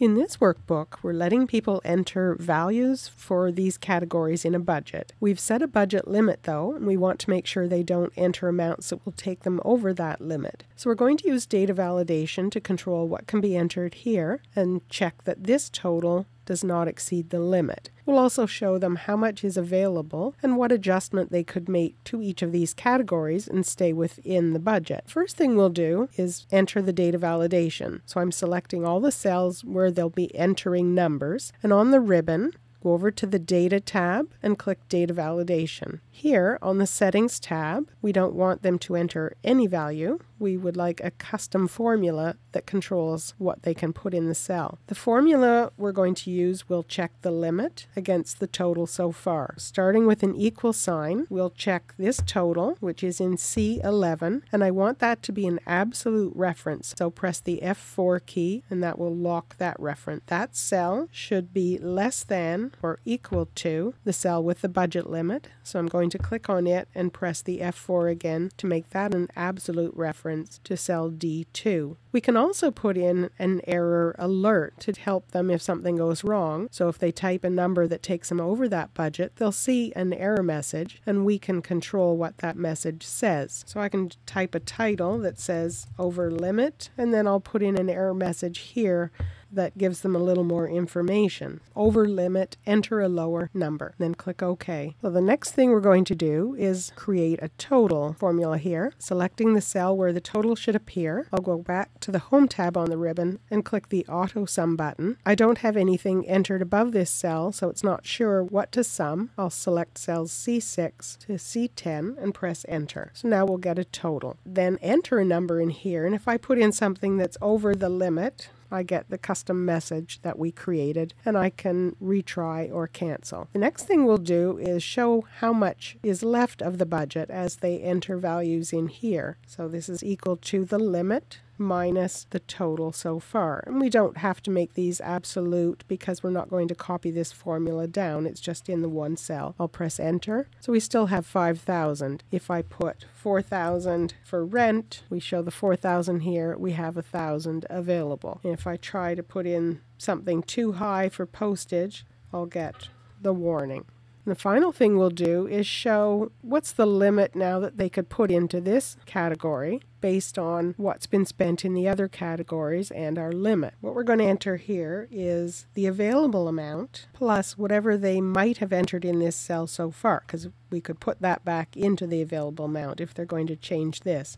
In this workbook, we're letting people enter values for these categories in a budget. We've set a budget limit though, and we want to make sure they don't enter amounts that will take them over that limit. So we're going to use data validation to control what can be entered here and check that this total does not exceed the limit. We'll also show them how much is available and what adjustment they could make to each of these categories and stay within the budget. First thing we'll do is enter the data validation. So I'm selecting all the cells where they'll be entering numbers and on the ribbon Go over to the Data tab and click Data Validation. Here on the Settings tab, we don't want them to enter any value. We would like a custom formula that controls what they can put in the cell. The formula we're going to use will check the limit against the total so far. Starting with an equal sign, we'll check this total, which is in C11, and I want that to be an absolute reference. So press the F4 key and that will lock that reference. That cell should be less than or equal to the cell with the budget limit. So I'm going to click on it and press the F4 again to make that an absolute reference to cell D2. We can also put in an error alert to help them if something goes wrong. So if they type a number that takes them over that budget, they'll see an error message and we can control what that message says. So I can type a title that says over limit and then I'll put in an error message here that gives them a little more information. Over limit, enter a lower number, then click OK. So the next thing we're going to do is create a total formula here, selecting the cell where the total should appear. I'll go back to the Home tab on the ribbon and click the Auto Sum button. I don't have anything entered above this cell, so it's not sure what to sum. I'll select cells C6 to C10 and press Enter. So now we'll get a total. Then enter a number in here, and if I put in something that's over the limit, I get the custom message that we created and I can retry or cancel. The next thing we'll do is show how much is left of the budget as they enter values in here. So this is equal to the limit minus the total so far. And we don't have to make these absolute because we're not going to copy this formula down. It's just in the one cell. I'll press enter. So we still have 5,000. If I put 4,000 for rent, we show the 4,000 here, we have a 1,000 available. And if I try to put in something too high for postage, I'll get the warning. The final thing we'll do is show what's the limit now that they could put into this category based on what's been spent in the other categories and our limit. What we're going to enter here is the available amount plus whatever they might have entered in this cell so far because we could put that back into the available amount if they're going to change this.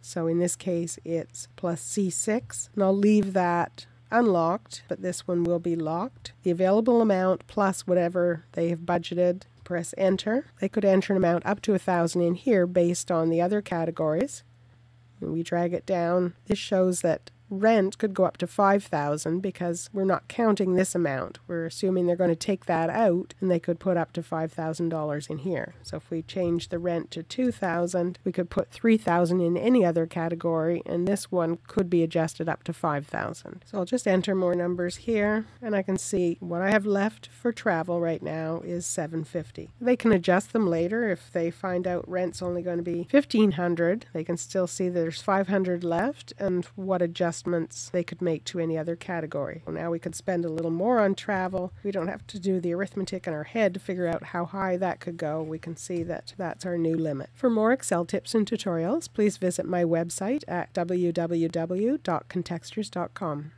So in this case it's plus C6 and I'll leave that unlocked, but this one will be locked. The available amount plus whatever they have budgeted. Press enter. They could enter an amount up to a thousand in here based on the other categories. And we drag it down. This shows that rent could go up to 5000 because we're not counting this amount. We're assuming they're going to take that out and they could put up to $5,000 in here. So if we change the rent to 2000, we could put 3000 in any other category and this one could be adjusted up to 5000. So I'll just enter more numbers here and I can see what I have left for travel right now is 750. They can adjust them later if they find out rent's only going to be 1500. They can still see there's 500 left and what adjustment adjustments they could make to any other category. Now we could spend a little more on travel. We don't have to do the arithmetic in our head to figure out how high that could go. We can see that that's our new limit. For more Excel tips and tutorials, please visit my website at www.contextures.com.